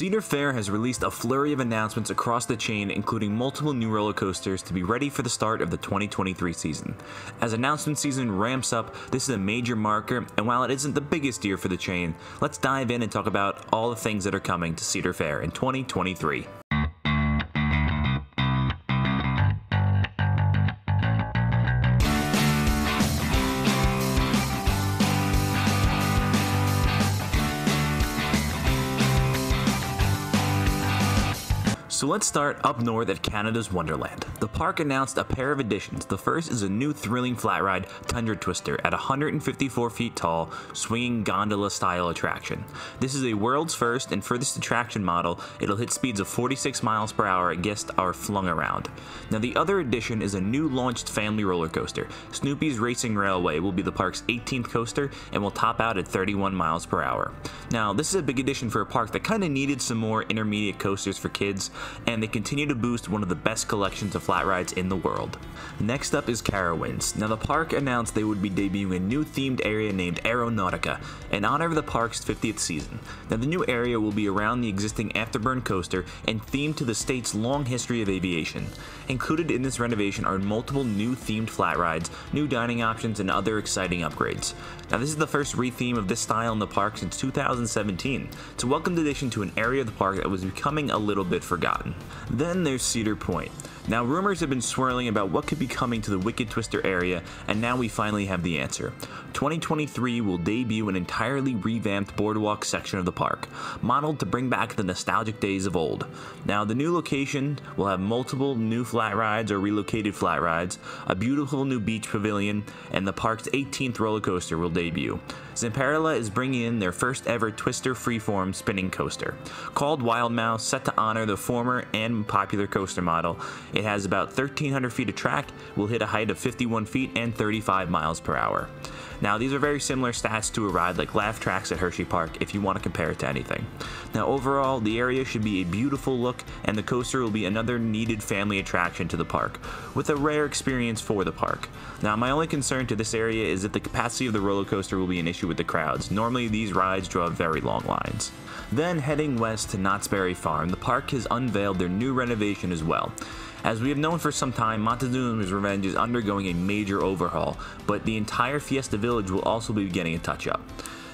Cedar Fair has released a flurry of announcements across the chain, including multiple new roller coasters to be ready for the start of the 2023 season. As announcement season ramps up, this is a major marker, and while it isn't the biggest year for the chain, let's dive in and talk about all the things that are coming to Cedar Fair in 2023. So let's start up north at Canada's Wonderland. The park announced a pair of additions. The first is a new thrilling flat ride, Tundra Twister, at 154 feet tall, swinging gondola style attraction. This is a world's first, and furthest attraction model, it'll hit speeds of 46 miles per hour and guests are flung around. Now, the other addition is a new launched family roller coaster. Snoopy's Racing Railway will be the park's 18th coaster and will top out at 31 miles per hour. Now, this is a big addition for a park that kind of needed some more intermediate coasters for kids and they continue to boost one of the best collections of flat rides in the world. Next up is Carowinds. Now the park announced they would be debuting a new themed area named Aeronautica in honor of the park's 50th season. Now the new area will be around the existing Afterburn coaster and themed to the state's long history of aviation. Included in this renovation are multiple new themed flat rides, new dining options, and other exciting upgrades. Now this is the first retheme of this style in the park since 2017. It's a welcomed addition to an area of the park that was becoming a little bit forgotten. Then there's Cedar Point. Now, rumors have been swirling about what could be coming to the Wicked Twister area, and now we finally have the answer. 2023 will debut an entirely revamped boardwalk section of the park, modeled to bring back the nostalgic days of old. Now, the new location will have multiple new flat rides or relocated flat rides, a beautiful new beach pavilion, and the park's 18th roller coaster will debut. Zamperla is bringing in their first ever Twister freeform spinning coaster. Called Wild Mouse, set to honor the former and popular coaster model, it has about 1,300 feet of track, will hit a height of 51 feet and 35 miles per hour. Now, these are very similar stats to a ride like Laff Trakk at Hersheypark if you want to compare it to anything. Now, overall, the area should be a beautiful look, and the coaster will be another needed family attraction to the park, with a rare experience for the park. Now, my only concern to this area is that the capacity of the roller coaster will be an issue with the crowds. Normally, these rides draw very long lines. Then, heading west to Knott's Berry Farm, the park has unveiled their new renovation as well. As we have known for some time, Montezuma's Revenge is undergoing a major overhaul, but the entire Fiesta Village will also be getting a touch up.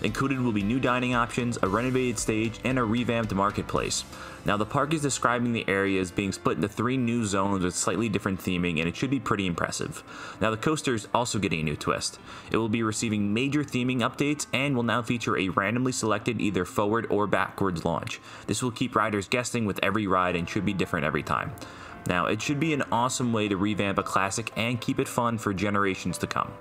Included will be new dining options, a renovated stage, and a revamped marketplace. Now, the park is describing the area as being split into three new zones with slightly different theming, and it should be pretty impressive. Now, the coaster is also getting a new twist. It will be receiving major theming updates and will now feature a randomly selected either forward or backwards launch. This will keep riders guessing with every ride and should be different every time. Now, it should be an awesome way to revamp a classic and keep it fun for generations to come.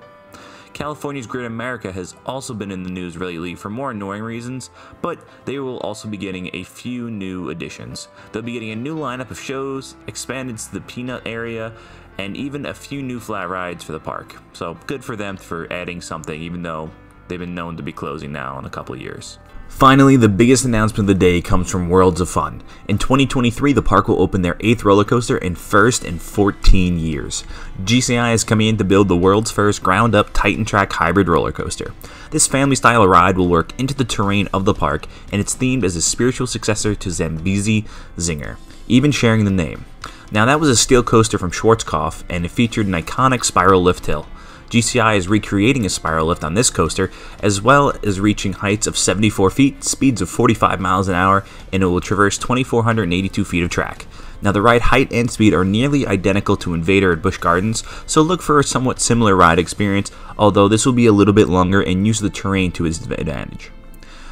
California's Great America has also been in the news lately for more annoying reasons, but they will also be getting a few new additions. They'll be getting a new lineup of shows, expanded to the Peanut area, and even a few new flat rides for the park. So good for them for adding something, even though they've been known to be closing now in a couple of years. Finally, the biggest announcement of the day comes from Worlds of Fun. In 2023, the park will open their 8th roller coaster and first in 14 years. GCI is coming in to build the world's first ground up Titan Track hybrid roller coaster. This family style ride will work into the terrain of the park, and it's themed as a spiritual successor to Zambezi Zinger, even sharing the name. Now, that was a steel coaster from Schwarzkopf, and it featured an iconic spiral lift hill. GCI is recreating a spiral lift on this coaster, as well as reaching heights of 74 feet, speeds of 45 miles an hour, and it will traverse 2,482 feet of track. Now, the ride height and speed are nearly identical to Invader at Busch Gardens, so look for a somewhat similar ride experience, although this will be a little bit longer and use the terrain to its advantage.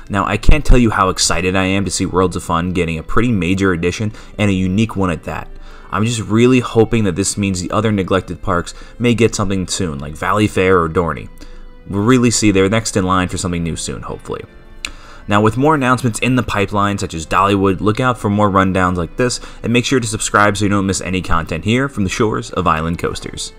Now, I can't tell you how excited I am to see Worlds of Fun getting a pretty major addition and a unique one at that. I'm just really hoping that this means the other neglected parks may get something soon, like Valleyfair or Dorney. We'll really see they're next in line for something new soon, hopefully. Now, with more announcements in the pipeline, such as Dollywood, look out for more rundowns like this, and make sure to subscribe so you don't miss any content here from the shores of Island Coasters.